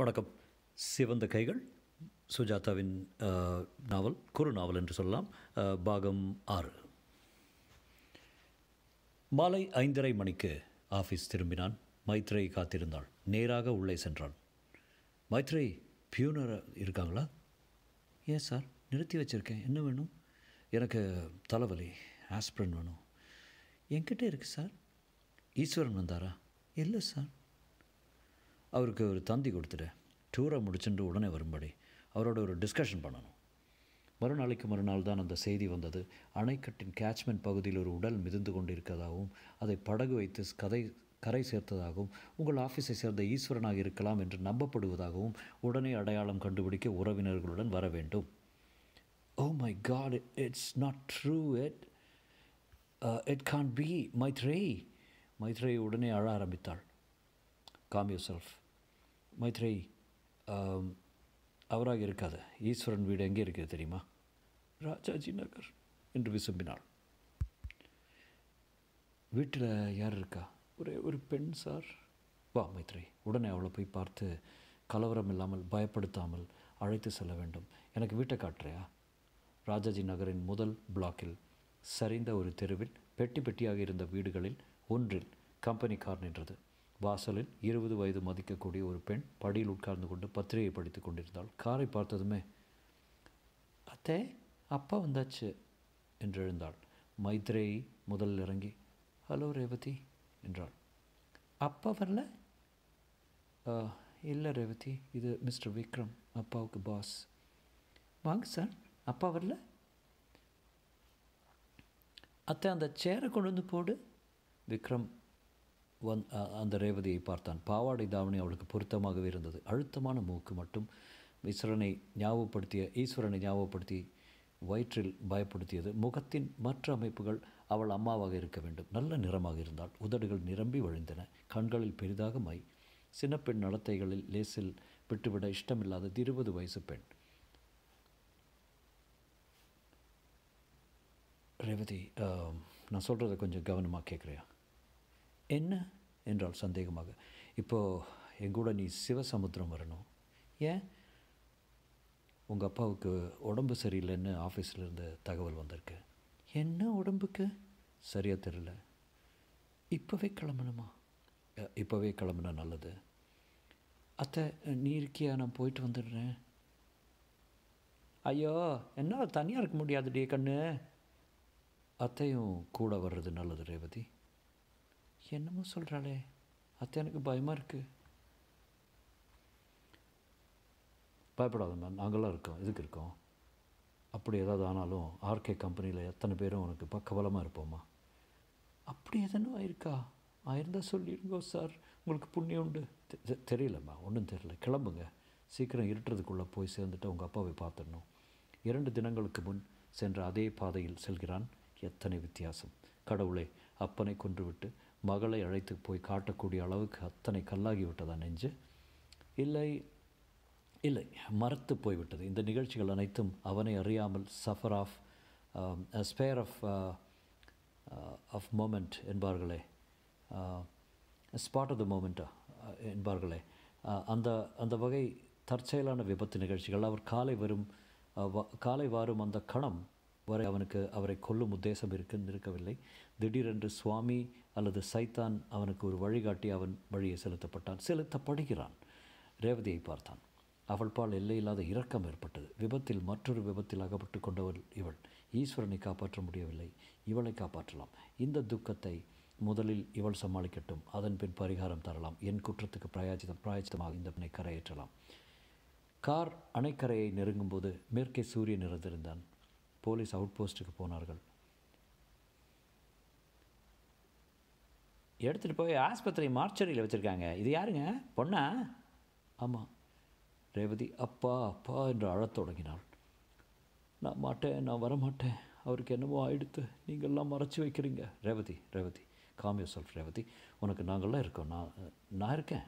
வணக்கம். சிவந்த கைகள் சுஜாதாவின் நாவல் குறு நாவல் என்று சொல்லலாம். பாகம் ஆறு. மாலை ஐந்தரை மணிக்கு ஆஃபீஸ் திரும்பினான். மைத்ரேயை காத்திருந்தாள். நேராக உள்ளே சென்றான் மைத்ரேய் பியூனர் இருக்காங்களா? ஏன் சார்? நிறுத்தி வச்சுருக்கேன். என்ன வேணும்? எனக்கு தலைவலி ஆஸ்பிரின் வேணும். என்கிட்ட இருக்குது சார். ஈஸ்வரன் வந்தாரா? இல்லை சார். அவருக்கு ஒரு தந்தி கொடுத்துரு டூரை முடிச்சுட்டு உடனே வரும்படி அவரோட ஒரு டிஸ்கஷன் பண்ணணும். மறுநாளைக்கு மறுநாள் தான் அந்த செய்தி வந்தது. அணைக்கட்டின் கேட்ச்மெண்ட் பகுதியில் ஒரு உடல் மிதந்து கொண்டிருக்கதாகவும் அதை படகு வைத்து கதை கரை சேர்த்ததாகவும் உங்கள் ஆஃபீஸை சேர்ந்த ஈஸ்வரனாக இருக்கலாம் என்று நம்பப்படுவதாகவும் உடனே அடையாளம் கண்டுபிடிக்க உறவினர்களுடன் வர வேண்டும். ஓ my God it's not true it it can be Maitreyi Maitreyi உடனே அழ ஆரம்பித்தாள். காம் யூர் செல்ஃப் மைத்ரி அவராக இருக்காது. ஈஸ்வரன் வீடு எங்கே இருக்குது தெரியுமா? ராஜாஜி நகர் என்று விசும்பினாள். வீட்டில் யார் இருக்கா? ஒரே ஒரு பெண் சார். வா மைத்ரி உடனே அவளை போய் பார்த்து கலவரம் இல்லாமல் பயப்படுத்தாமல் அழைத்து செல்ல வேண்டும். எனக்கு வீட்டை காட்டுறியா? ராஜாஜி நகரின் முதல் பிளாக்கில் சரிந்த ஒரு தெருவில் பெட்டி பெட்டியாக இருந்த வீடுகளில் ஒன்றில் கம்பெனி கார் நின்றது. வாசலில் இருபது வயது மதிக்கக்கூடிய ஒரு பெண் படியில் உட்கார்ந்து கொண்டு பத்திரிகை படித்து கொண்டிருந்தாள். காரை பார்த்ததுமே அத்தே அப்பா வந்தாச்சு என்று எழுந்தாள். மைத்ரேயி முதலில் இறங்கி ஹலோ ரேவதி என்றாள். அப்பா வரல? இல்லை ரேவதி இது மிஸ்டர் விக்ரம் அப்பாவுக்கு பாஸ். வாங்க சார் அப்பா வரல? அத்தை அந்த சேரை கொண்டு வந்து போடு. விக்ரம் வந் அந்த ரேவதியை பார்த்தான். பாவாடை தாவணி அவளுக்கு பொருத்தமாகவே இருந்தது. அழுத்தமான மூக்கு மட்டும் ஈஸ்வரனை ஞாபகப்படுத்திய ஈஸ்வரனை ஞாபகப்படுத்தி வயிற்றில் பயப்படுத்தியது. முகத்தின் மற்ற அமைப்புகள் அவள் அம்மாவாக இருக்க வேண்டும். நல்ல நிறமாக இருந்தாள். உதடுகள் நிரம்பி வழிந்தன. கண்களில் பெரிதாக மை சின்ன பெண் நடத்தைகளில் லேசில் விட்டுவிட இஷ்டமில்லாத இருபது வயசு பெண். ரேவதி நான் சொல்கிறத கொஞ்சம் கவனமாக கேட்குறியா என்ன என்றால் சந்தேகமாக. இப்போது எங்கூட நீ சிவசமுத்திரம் வரணும். ஏன்? உங்கள் அப்பாவுக்கு உடம்பு சரியில்லைன்னு ஆஃபீஸில் இருந்து தகவல் வந்திருக்கு. என்ன உடம்புக்கு? சரியாக தெரியல. இப்போவே கிளம்பணுமா? இப்போவே கிளம்புனா நல்லது. அத்தை நீ இருக்கியா? நான் போயிட்டு வந்துடுறேன். ஐயோ என்னால் தனியாக இருக்க முடியாதுடி கண்ணு. அத்தையும் கூட வர்றது நல்லது ரேவதி. என்னமோ சொல்கிறாளே அத்தை எனக்கு பயமாக இருக்குது பயப்படாதம்மா நாங்களாம் இருக்கோம். எதுக்கு இருக்கோம்? அப்படி ஏதாவது ஆனாலும் ஆர்கே கம்பெனியில் எத்தனை பேரும் உனக்கு பக்கபலமாக இருப்போம்மா அப்படி எதனும் ஆயிருக்கா? ஆயிருந்தா சொல்லிடுங்கோ சார் உங்களுக்கு புண்ணியம் உண்டு. தெ- தெ- தெரியலம்மா ஒன்றும் தெரியல. கிளம்புங்க. சீக்கிரம் இருட்டுறதுக்குள்ளே போய் சேர்ந்துட்டு உங்கள் அப்பாவை பார்த்துடணும். இரண்டு தினங்களுக்கு முன் சென்ற அதே பாதையில் செல்கிறான் எத்தனை வித்தியாசம். கடவுளை அப்பனை கொன்றுவிட்டு மகளை அழைத்து போய் காட்டக்கூடிய அளவுக்கு அத்தனை கல்லாகி விட்டதா நெஞ்சு? இல்லை இல்லை மறத்து போய்விட்டது. இந்த நிகழ்ச்சிகள் அனைத்தும் அவனை அறியாமல் suffer of spare of of moment என்பார்களே. Spot of the மோமெண்ட்டா என்பார்களே. Uh, அந்த அந்த வகை தற்செயலான விபத்து நிகழ்ச்சிகள். அவர் காலை வரும் uh, காலை வாரும் அந்த கணம் வரை அவனுக்கு அவரை கொல்லும் உத்தேசம் இருக்க இருக்கவில்லை திடீரென்று சுவாமி அல்லது சைத்தான் அவனுக்கு ஒரு வழிகாட்டி அவன் வழியை செலுத்தப்பட்டான். செலுத்தப்படுகிறான். ரேவதியை பார்த்தான். அவள் பால் எல்லையில்லாத இரக்கம் ஏற்பட்டது. விபத்தில் மற்றொரு விபத்தில் அகப்பட்டு கொண்டவள் இவள். ஈஸ்வரனை காப்பாற்ற முடியவில்லை. இவளை காப்பாற்றலாம். இந்த துக்கத்தை முதலில் இவள் சமாளிக்கட்டும். அதன் பின் பரிகாரம் தரலாம். என் குற்றத்துக்கு பிராயச்சிதம் பிராயச்சிதமாக இந்த பெண்ணை கரையேற்றலாம். கார் அணைக்கரையை நெருங்கும்போது மேற்கே சூரியன் இறந்திருந்தான் போலீஸ் அவுட் போஸ்ட்டுக்கு போனார்கள். எடுத்துகிட்டு போய் ஆஸ்பத்திரி மார்ச்சரியில் வச்சுருக்காங்க. இது யாருங்க? பொண்ணா? ஆமாம் ரேவதி அப்பா அப்பா என்று அழத் தொடங்கினாள். நான் மாட்டேன் நான் வரமாட்டேன். அவருக்கு என்னமோ ஆயிடுத்து. நீங்கள்லாம் மறைச்சி வைக்கிறீங்க. Revathi Revathi calm yourself Revathi. உனக்கு நாங்கள்லாம் இருக்கோம். நான் நான் இருக்கேன்.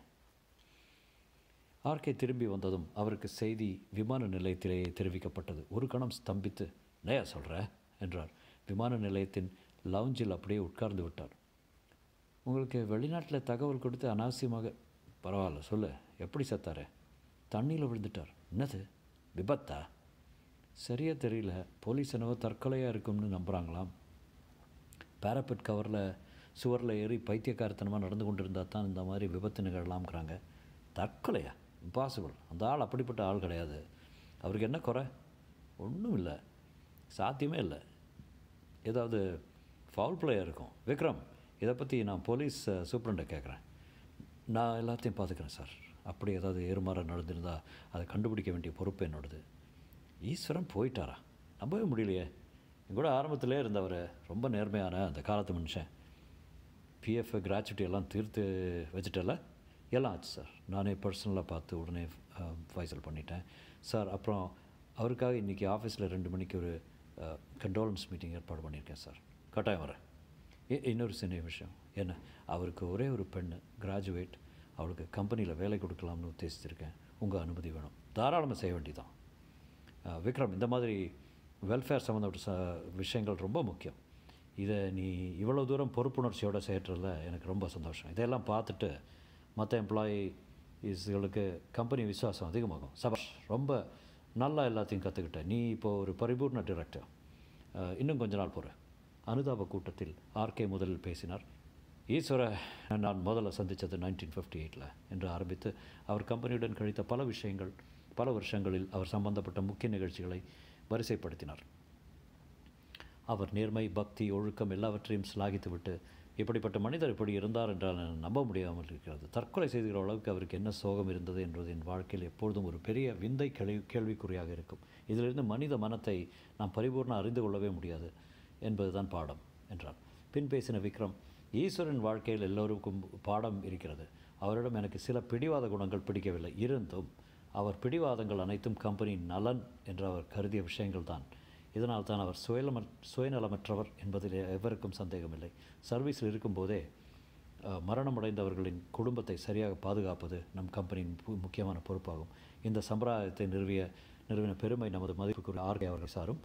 ஆர்கே திரும்பி வந்ததும் அவருக்கு செய்தி விமான நிலையத்திலேயே தெரிவிக்கப்பட்டது. ஒரு கணம் ஸ்தம்பித்து நயா சொல்கிற என்றார். விமான நிலையத்தின் லவுஞ்சில் அப்படியே உட்கார்ந்து விட்டார். உங்களுக்கு வெளிநாட்டில் தகவல் கொடுத்து அனாவசியமாக பரவாயில்ல சொல்லு. எப்படி செத்தார்? தண்ணியில் விழுந்துட்டார். என்னது? விபத்தா? சரியாக தெரியல. போலீஸ் என்னவோ தற்கொலையாக இருக்கும்னு நம்புகிறாங்களாம் பேரப்பெட் கவரில் சுவரில் ஏறி பைத்தியக்காரத்தனமாக நடந்து கொண்டு இருந்தால் தான் இந்த மாதிரி விபத்து நிகழலாம்ங்கிறாங்க. தற்கொலையா? இம்பாசிபிள் அந்த ஆள் அப்படிப்பட்ட ஆள் கிடையாது. அவருக்கு என்ன குறை? ஒன்றும் இல்லை சாத்தியமே இல்லை. ஏதாவது ஃபவுல் பிளேயர் இருக்கும். விக்ரம் இதை பற்றி நான் போலீஸ் சூப்ரண்டை கேட்குறேன். நான் எல்லாத்தையும் பார்த்துக்கிறேன் சார். அப்படி ஏதாவது ஏறுமாற நடந்திருந்தால் அதை கண்டுபிடிக்க வேண்டிய பொறுப்பு என்னோடது. ஈஸ்வரன் போயிட்டாரா? நம்பவே முடியலையே. என் கூட ஆரம்பத்திலே இருந்தவர் ரொம்ப நேர்மையான அந்த காலத்து மனுஷன். பிஎஃப் கிராச்சுவிட்டி எல்லாம் தீர்த்து வச்சுட்டல எல்லாம் ஆச்சு சார். நானே பர்சனலாக பார்த்து உடனே ஃபைசல் பண்ணிட்டேன். சார் அப்புறம் அவருக்காக இன்றைக்கி ஆஃபீஸில் ரெண்டு மணிக்கு ஒரு கண்டோலன்ஸ் மீட்டிங் ஏற்பாடு பண்ணியிருக்கேன் சார். கட்டாயம் வரேன். ஏ இன்னொரு சின்ன விஷயம். என்ன? அவருக்கு ஒரே ஒரு பெண்ணு கிராஜுவேட் அவளுக்கு கம்பெனியில் வேலை கொடுக்கலாம்னு உத்தேசிச்சிருக்கேன். உங்கள் அனுமதி வேணும். தாராளமாக செய்ய வேண்டியதான் விக்ரம் இந்த மாதிரி வெல்ஃபேர் சம்மந்தப்பட்ட ச விஷயங்கள் ரொம்ப முக்கியம். இதை நீ இவ்வளோ தூரம் பொறுப்புணர்ச்சியோடு செய்கிறதுல எனக்கு ரொம்ப சந்தோஷம். இதையெல்லாம் பார்த்துட்டு மற்ற எம்ப்ளாயி இஸ்களுக்கு கம்பெனி விசுவாசம் அதிகமாகும். சபாஷ் ரொம்ப நல்லா எல்லாத்தையும் கற்றுக்கிட்டேன் நீ இப்போ ஒரு பரிபூர்ண டிரெக்டர் இன்னும் கொஞ்ச நாள் போகிறேன் அனுதாப கூட்டத்தில் ஆர்கே முதலில் பேசினார். ஈஸ்வர நான் முதல்ல சந்தித்தது நைன்டீன் ஃபிஃப்டி எயிட்டில் என்று ஆரம்பித்து அவர் கம்பெனியுடன் கழித்த பல விஷயங்கள் பல வருஷங்களில் அவர் சம்பந்தப்பட்ட முக்கிய நிகழ்ச்சிகளை வரிசைப்படுத்தினார். அவர் நேர்மை பக்தி ஒழுக்கம் எல்லாவற்றையும் சிலாகித்துவிட்டு இப்படிப்பட்ட மனிதர் இப்படி இருந்தார் என்றால் நம்ப முடியாமல் இருக்கிறது. தற்கொலை செய்துகிற அளவுக்கு அவருக்கு என்ன சோகம் இருந்தது என்பது என் வாழ்க்கையில் எப்பொழுதும் ஒரு பெரிய விந்தை கேள்வி கேள்விக்குறியாக இருக்கும். இதிலிருந்து மனித மனத்தை நாம் பரிபூர்ணம் அறிந்து கொள்ளவே முடியாது என்பதுதான் பாடம் என்றார். பின் பேசின விக்ரம் ஈஸ்வரன் வாழ்க்கையில் எல்லோருக்கும் பாடம் இருக்கிறது. அவரிடம் எனக்கு சில பிடிவாத குணங்கள் பிடிக்கவில்லை. இருந்தும் அவர் பிடிவாதங்கள் அனைத்தும் கம்பெனி நலன் என்று அவர் கருதிய விஷயங்கள் தான் இதனால் தான் அவர் சுயநலம சுயநலமற்றவர் என்பதில் எவருக்கும் சந்தேகமில்லை. சர்வீஸில் இருக்கும்போதே மரணமடைந்தவர்களின் குடும்பத்தை சரியாக பாதுகாப்பது நம் கம்பெனியின் முக்கியமான பொறுப்பாகும். இந்த சம்பிரதாயத்தை நிறுவிய நிறுவின பெருமை நமது மதிப்புக்குரிய ஆர்கே அவர்கள் சாரும்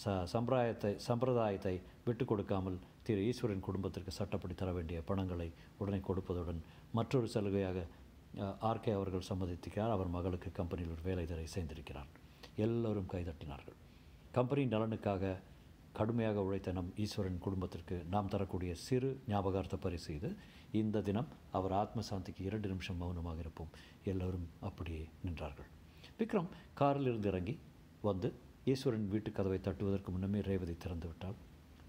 ச சம்பிரதாயத்தை சம்பிரதாயத்தை விட்டு கொடுக்காமல் திரு ஈஸ்வரின் குடும்பத்திற்கு சட்டப்படி தர வேண்டிய பணங்களை உடனே கொடுப்பதுடன் மற்றொரு சலுகையாக ஆர்கே அவர்கள் சம்மதித்திருக்கிறார். அவர் மகளுக்கு கம்பெனியில் ஒரு வேலை தரை சேர்ந்திருக்கிறார். எல்லோரும் கைதட்டினார்கள். கம்பெனி நலனுக்காக கடுமையாக உழைத்த நம் ஈஸ்வரன் குடும்பத்திற்கு நாம் தரக்கூடிய சிறு ஞாபகார்த்த பரிசு இது. இந்த தினம் அவர் ஆத்ம சாந்திக்கு இரண்டு நிமிஷம் மௌனமாக இருப்போம். எல்லோரும் அப்படியே நின்றார்கள். விக்ரம் காரில் இருந்து இறங்கி வந்து ஈஸ்வரன் வீட்டு கதவை தட்டுவதற்கு முன்னமே ரேவதி திறந்து விட்டாள்.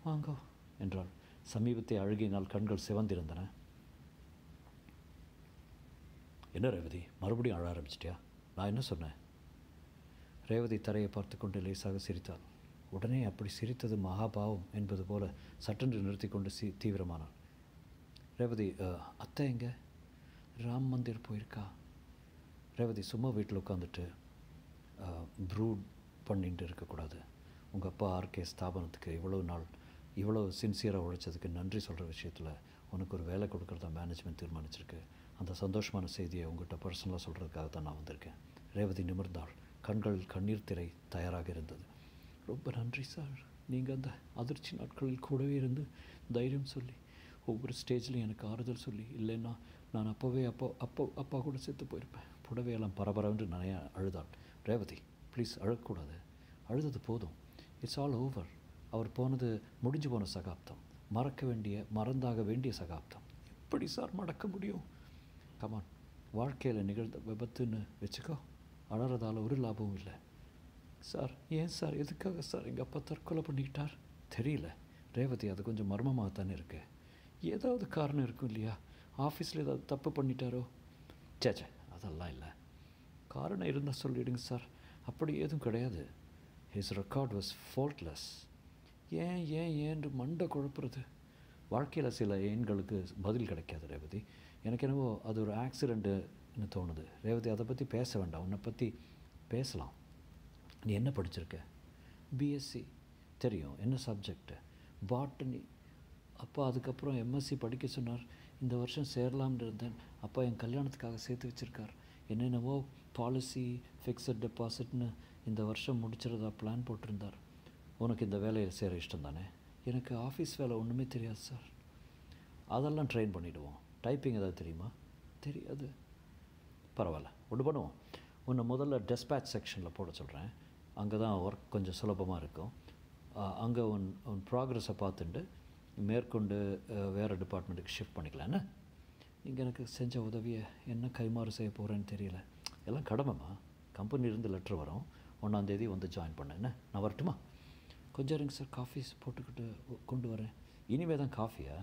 வாங்கோ என்றாள். சமீபத்தை அழுகினால் கண்கள் சிவந்திருந்தன. என்ன ரேவதி மறுபடியும் அழ ஆரம்பிச்சிட்டியா? நான் என்ன சொன்னேன்? ரேவதி தரையை பார்த்து கொண்டு லேசாக சிரித்தாள். உடனே அப்படி சிரித்தது மகாபாவம் என்பது போல சட்டென்று நிறுத்தி கொண்டு சி தீவிரமானான் ரேவதி அத்தை எங்க? ராம் மந்திர் போயிருக்கா? ரேவதி சும்மா வீட்டில் உட்காந்துட்டு ப்ரூட் பண்ணிட்டு இருக்கக்கூடாது. உங்கள் அப்பா ஆர்கே ஸ்தாபனத்துக்கு இவ்வளோ நாள் இவ்வளோ சின்சியராக உழைச்சதுக்கு நன்றி சொல்கிற விஷயத்தில் உனக்கு ஒரு வேலை கொடுக்குறதா மேனேஜ்மெண்ட் தீர்மானிச்சிருக்கு. அந்த சந்தோஷமான செய்தியை உங்கள்கிட்ட பர்சனலாக சொல்கிறதுக்காக தான் நான் வந்திருக்கேன். ரேவதி நிமிர்ந்தாள். கண்கள் கண்ணீர் திரை தயாராக இருந்தது. ரொம்ப நன்றி சார். நீங்கள் அந்த அதிர்ச்சி நாட்களில் கூடவே இருந்து தைரியம் சொல்லி ஒவ்வொரு ஸ்டேஜ்லையும் எனக்கு ஆறுதல் சொல்லி இல்லைன்னா நான் அப்போவே அப்போ அப்போ அப்பா கூட செத்து போயிருப்பேன். புடவையெல்லாம் பரபரவென்று நிறையா அழுதாள். ரேவதி ப்ளீஸ் அழக்கூடாது. அழுதது போதும். இட்ஸ் ஆல் ஓவர் அவர் போனது முடிஞ்சு போன சகாப்தம். மறக்க வேண்டிய மறந்தாக வேண்டிய சகாப்தம். எப்படி சார் மறக்க முடியும்? கமான் வாழ்க்கையில் நிகழ்ந்த விபத்துன்னு வச்சுக்கோ. அழறதால் ஒரு லாபமும் இல்லை. சார் ஏன் சார்? எதுக்காக சார் எங்கள் அப்பா தற்கொலை பண்ணிக்கிட்டார்? தெரியல. ரேவதி அது கொஞ்சம் மர்மமாக தானே இருக்கு. ஏதாவது காரணம் இருக்கும் இல்லையா? ஆஃபீஸில் ஏதாவது தப்பு பண்ணிட்டாரோ? சேச்சே அதெல்லாம் இல்லை. காரணம் இருந்தால் சொல்லிவிடுங்க சார். அப்படி எதுவும் கிடையாது. ஹிஸ் ரெக்கார்ட் வாஸ் ஃபால்ட்லெஸ் ஏன் ஏன் ஏன்று மண்டை குழப்புறது? வாழ்க்கையில் சில எண்களுக்கு பதில் கிடைக்காது ரேவதி. எனக்கு என்னவோ அது ஒரு ஆக்சிடெண்ட்டு தோணுது? ரேவதி அதை பற்றி பேச வேண்டாம். உன்னை பற்றி பேசலாம். நீ என்ன படிச்சிருக்க? பிஎஸ்சி தெரியும். என்ன சப்ஜெக்டு பாட்டனி அப்பா அதுக்கப்புறம் எம்எஸ்சி படிக்க சொன்னார். இந்த வருஷம் சேரலாம்னு இருந்தேன். அப்பா என் கல்யாணத்துக்காக சேர்த்து வச்சுருக்கார். என்னென்னவோ பாலிசி ஃபிக்ஸட் டெபாசிட்னு இந்த வருஷம் முடிச்சிருந்தா பிளான் போட்டிருந்தார். உனக்கு இந்த வேலையில் சேர இஷ்டம் தானே? எனக்கு ஆஃபீஸ் வேலை ஒன்றுமே தெரியாது சார் அதெல்லாம் ட்ரெயின் பண்ணிவிடுவோம் டைப்பிங் ஏதாவது தெரியுமா? தெரியாது. பரவாயில்ல. ஒன்று பண்ணுவோம். உன்னை முதல்ல டெஸ்பேச் செக்ஷனில் போட சொல்கிறேன் அங்கே தான் ஒர்க் கொஞ்சம் சுலபமாக இருக்கும். அங்கே உன் உன் ப்ராக்ரஸை பார்த்துட்டு மேற்கொண்டு வேறு டிபார்ட்மெண்ட்டுக்கு ஷிஃப்ட் பண்ணிக்கலாம். என்ன? நீங்கள் எனக்கு செஞ்ச உதவியை என்ன கைமாறு செய்ய போகிறேன்னு தெரியல. எல்லாம் கடமைமா கம்பெனிலேருந்து லெட்ரு வரும். ஒன்றாந்தேதி வந்து ஜாயின் பண்ண. என்ன? நான் வரட்டுமா? கொஞ்சம் இருங்க சார் காஃபி போட்டுக்கிட்டு கொண்டு வரேன். இனிமே தான் காஃபியா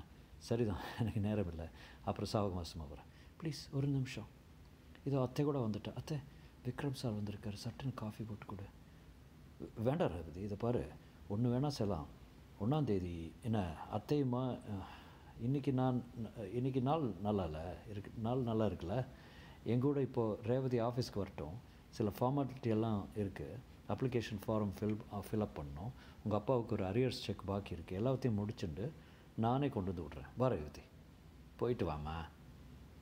சரிதான். எனக்கு நேரம் இல்லை. அப்புறம் சாவக மாதமாக வரேன். ப்ளீஸ் ஒரு நிமிஷம். இதோ அத்தை கூட வந்துட்டேன் அத்தை விக்ரம் சார் வந்திருக்கார். சட்டுன்னு காஃபி போட்டு கொடு. வேண்டாம் ரகுதி இதை பாரு. ஒன்று வேணால் செய்யலாம். ஒன்றாந்தேதி என்ன அத்தையுமா இன்றைக்கி இன்னைக்கு நான் இன்னைக்கு நாள் நல்லா இல்லை? இருக்கு நாள் நல்லா இருக்குல்ல? எங்கூட இப்போது ரேவதி ஆஃபீஸ்க்கு வரட்டும். சில ஃபார்மாலிட்டி எல்லாம் இருக்குது அப்ளிகேஷன் ஃபார்ம் ஃபில் ஃபில்அப் பண்ணணும். உங்கள் அப்பாவுக்கு ஒரு அரியர்ஸ் செக் பாக்கி இருக்குது எல்லாத்தையும் முடிச்சுட்டு நானே கொண்டு வந்து விட்றேன். வா ரேவதி. போயிட்டு வாம்மா.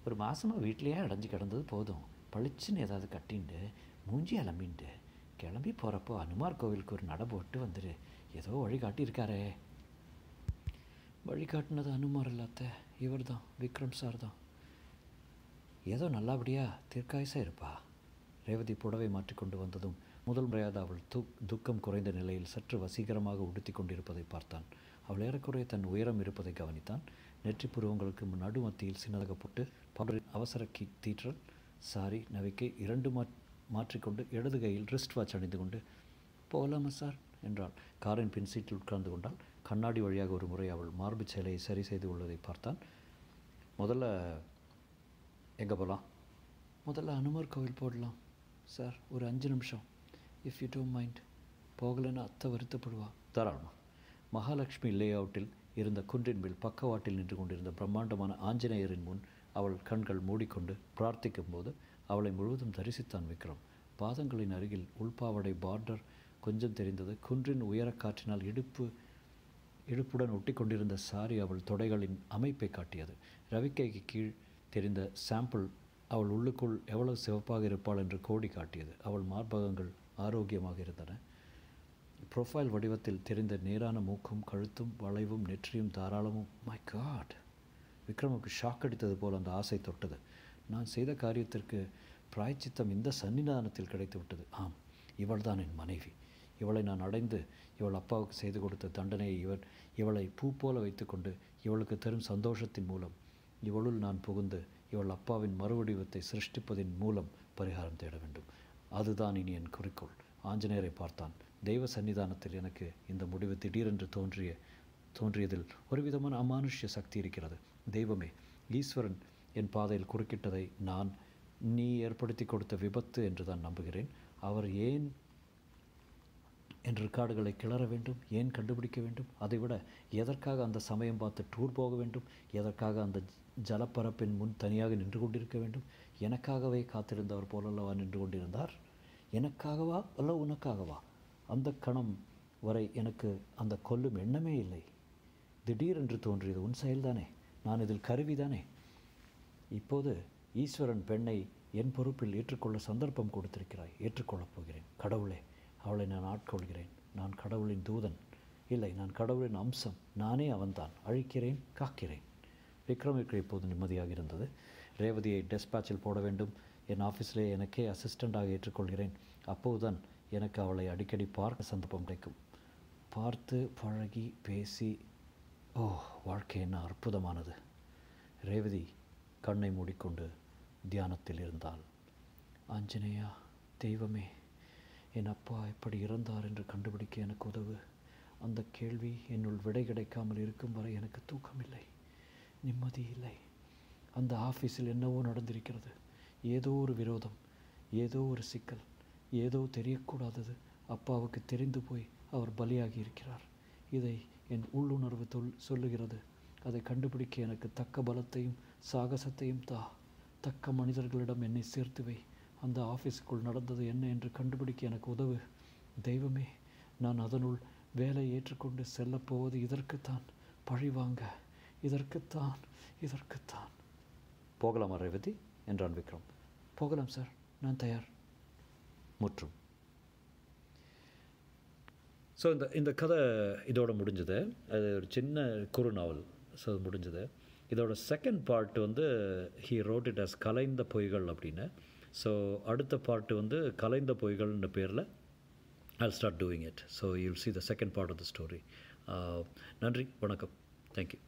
ஒரு மாதமாக வீட்லேயே அடைஞ்சு கிடந்தது போதும். பளிச்சுன்னு ஏதாவது கட்டின்ட்டு மூஞ்சி அலம்பின்ட்டு கிளம்பி போகிறப்போ அனுமார் கோவிலுக்கு ஒரு நட போட்டு வந்துரு. ஏதோ வழிகாட்டியிருக்காரே வழிகாட்டினது அனுமார் இல்லாத்த இவர் தான் விக்ரம் சார் தான். ஏதோ நல்லபடியாக தீர்க்காயசாக இருப்பா. ரேவதி புடவை மாற்றிக்கொண்டு வந்ததும் முதல் முறையாக அவள் து துக்கம் குறைந்த நிலையில் சற்று வசீகரமாக உடுத்தி கொண்டிருப்பதை பார்த்தான். அவள் ஏறக்குறைய தன் உயரம் இருப்பதை கவனித்தான். நெற்றி புருவங்களுக்கு நடு மத்தியில் சின்னதாக போட்டு பவுடரின் அவசர கீ தீற்றல் சாரி நவிக்கை இரண்டு மா மாற்றிக்கொண்டு இடது கையில் ரிஸ்ட் வாட்ச் அணிந்து கொண்டு போகலாமா சார் என்றாள். காரின் பின் சீட்டில் உட்கார்ந்து கொண்டால் கண்ணாடி வழியாக ஒரு முறை அவள் மார்பு சேலையை சரி செய்து உள்ளதை பார்த்தான். முதல்ல எங்கே போகலாம் முதல்ல அனுமர் கோவில் போடலாம் சார் ஒரு அஞ்சு நிமிஷம் இஃப் யூ டோன்ட் மைண்ட் போகலைன்னு அத்தை வருத்தப்படுவா. தாராளமா. மகாலட்சுமி லே அவுட்டில் இருந்த குன்றின் மேல் பக்கவாட்டில் நின்று கொண்டிருந்த பிரம்மாண்டமான ஆஞ்சநேயரின் முன் அவள் கண்கள் மூடிக்கொண்டு பிரார்த்திக்கும் போது அவளை முழுவதும் தரிசித்தான் விக்ரம். பாதங்களின் அருகில் உள்பாவடை பார்டர் கொஞ்சம் தெரிந்தது. குன்றின் உயரக் காற்றினால் இடுப்பு இடுப்புடன் ஒட்டி கொண்டிருந்த சாரி அவள் தொடைகளின் அமைப்பை காட்டியது. ரவிக்கைக்கு கீழ் தெரிந்த சாம்பிள் அவள் உள்ளுக்குள் எவ்வளவு சிவப்பாக இருப்பாள் என்று கோடி காட்டியது. அவள் மார்பகங்கள் ஆரோக்கியமாக இருந்தன. ப்ரொஃபைல் வடிவத்தில் தெரிந்த நேரான மூக்கும் கழுத்தும் வளைவும் நெற்றியும் தாராளமும். மை காட் விக்ரமுக்கு ஷாக் அடித்தது போல் அந்த ஆசை தொட்டது. நான் செய்த காரியத்திற்கு பிராய்ச்சித்தம் இந்த சன்னிதானத்தில் கிடைத்து விட்டது. ஆம் இவள்தான் என் மனைவி. இவளை நான் அடைந்து இவள் அப்பாவுக்கு செய்து கொடுத்த தண்டனையை இவன் இவளை பூ போல வைத்துக்கொண்டு இவளுக்கு தரும் சந்தோஷத்தின் மூலம் இவளுள் நான் புகுந்து இவள் அப்பாவின் மறுவடிவத்தை சிருஷ்டிப்பதின் மூலம் பரிகாரம் தேட வேண்டும். அதுதான் இனி என் குறிக்கோள். ஆஞ்சநேயரை பார்த்தான். தெய்வ சன்னிதானத்தில் எனக்கு இந்த முடிவு திடீரென்று தோன்றிய தோன்றியதில் ஒரு விதமான அமானுஷ்ய சக்தி இருக்கிறது. தெய்வமே ஈஸ்வரன் என் பாதையில் குறுக்கிட்டதை நான் நீ ஏற்படுத்தி கொடுத்த விபத்து என்று தான் நம்புகிறேன். அவர் ஏன் என் ரெக்கார்டுகளை கிளற வேண்டும்? ஏன் கண்டுபிடிக்க வேண்டும்? அதைவிட எதற்காக அந்த சமயம் பார்த்து டூர் போக வேண்டும்? எதற்காக அந்த ஜலப்பரப்பின் முன் தனியாக நின்று கொண்டிருக்க வேண்டும்? எனக்காகவே காத்திருந்தவர் போலல்லவா நின்று கொண்டிருந்தார்? எனக்காகவா அல்ல உனக்காகவா? அந்த கணம் வரை எனக்கு அந்த கொல்லும் எண்ணமே இல்லை. திடீரென்று தோன்றியது உன் செயல்தானே? நான் இதில் கருவிதானே? இப்போது ஈஸ்வரன் பெண்ணை என் பொறுப்பில் ஏற்றுக்கொள்ள சந்தர்ப்பம் கொடுத்திருக்கிறாய். ஏற்றுக்கொள்ளப் போகிறேன். கடவுளே அவளை நான் ஆட்கொள்கிறேன். நான் கடவுளின் தூதன். இல்லை நான் கடவுளின் அம்சம். நானே அவன்தான். அழிக்கிறேன் காக்கிறேன். விக்ரமிற்கு இப்போது நிம்மதியாக இருந்தது. ரேவதியை டெஸ்பாச்சில் போட வேண்டும். என் ஆஃபீஸிலே எனக்கே அசிஸ்டண்ட்டாக ஏற்றுக்கொள்கிறேன். அப்போதுதான் எனக்கு அவளை அடிக்கடி பார்க்க சந்தர்ப்பம் கிடைக்கும். பார்த்து பழகி பேசி ஓ வாழ்க்கை என்ன அற்புதமானது. ரேவதி கண்ணை மூடிக்கொண்டு தியானத்தில் இருந்தாள். ஆஞ்சநேயா தெய்வமே என் அப்பா எப்படி இறந்தார் என்று கண்டுபிடிக்க எனக்கு உதவு. அந்த கேள்வி என்னுள் விடை கிடைக்காமல் இருக்கும் வரை எனக்கு தூக்கமில்லை நிம்மதி இல்லை. அந்த ஆஃபீஸில் என்னவோ நடந்திருக்கிறது. ஏதோ ஒரு விரோதம் ஏதோ ஒரு சிக்கல். ஏதோ தெரியக்கூடாதது. அப்பாவுக்கு தெரிந்து போய் அவர் பலியாகி இருக்கிறார். இதை என் உள்ளுணர்வு தொல் சொல்லுகிறது. அதை கண்டுபிடிக்க எனக்கு தக்க பலத்தையும் சாகசத்தையும் தா. தக்க மனிதர்களிடம் என்னை சேர்த்து வை. அந்த ஆஃபீஸுக்குள் நடந்தது என்ன என்று கண்டுபிடிக்க எனக்கு உதவு. தெய்வமே நான் அதனுள் வேலை ஏற்றுக்கொண்டு செல்லப்போவது இதற்குத்தான். பழி வாங்க. இதற்குத்தான். இதற்குத்தான். போகலாமா ரேவதி என்றான் விக்ரம். போகலாம் சார். நான் தயார். முற்றும். ஸோ இந்த இந்த கதை இதோட முடிஞ்சது. அது ஒரு சின்ன குறு நாவல். ஸோ அது முடிஞ்சது. இதோட செகண்ட் பார்ட் வந்து ஹீ ரோட் இட் அஸ் கலைந்த பொய்கள் அப்படின்னு. ஸோ அடுத்த பார்ட்டு வந்து கலைந்த பொய்கள்ன்ற பேரில் I start doing it so you see the second part of the story uh, நன்றி வணக்கம். தேங்க்யூ